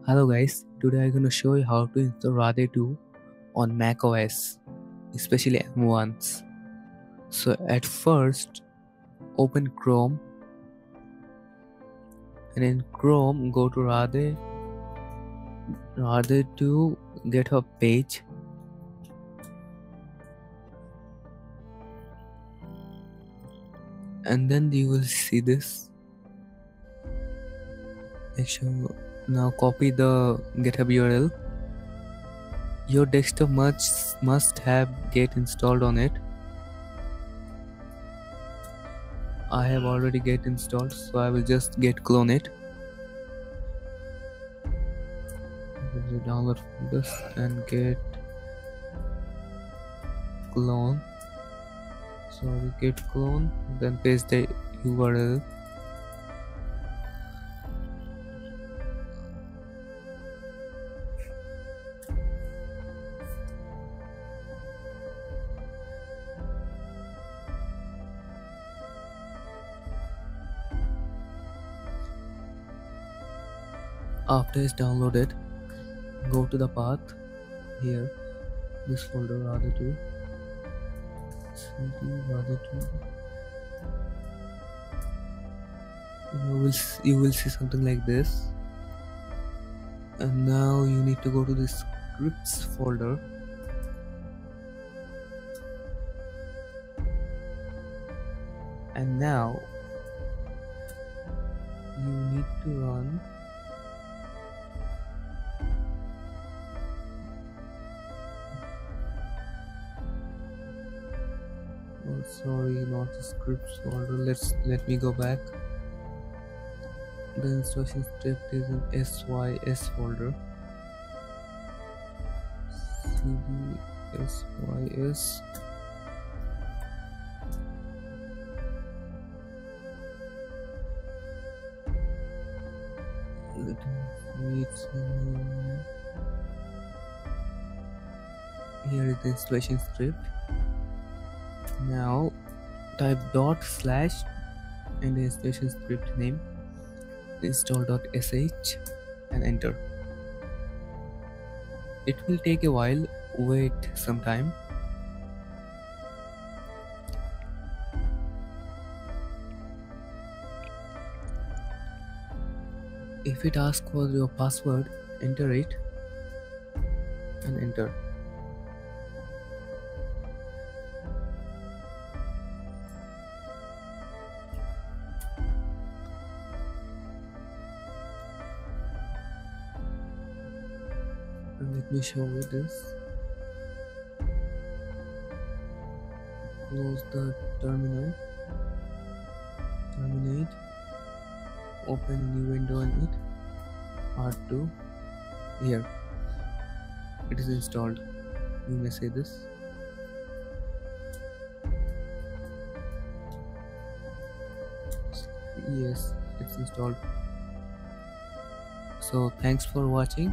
Hello guys, today I'm gonna show you how to install Radare2 on Mac OS, especially M1s. So at first, open Chrome and in Chrome go to Radare Radhe 2 GitHub page. And then you will see this. Make sure now copy the github url. Your desktop must must have Git installed on it. I have already Git installed so i will just git clone it. Download this and get clone. Sorry git clone then paste the url after it's downloaded go to the path here. This folder radare2 cd radare2 you will you will see something like this. And now you need to go to the scripts folder. And now you need to run sorry not the scripts folder. Let's let me go back. The instruction script is in sys folder. Cd sys here is the installation script now type dot slash and the installation script name install.sh and enter. It will take a while. Wait some time. If it asks for your password enter it and enter let me show you this. Close the terminal. Terminate. Open new window in it r2 here. It is installed. You may say this. Yes it's installed. So thanks for watching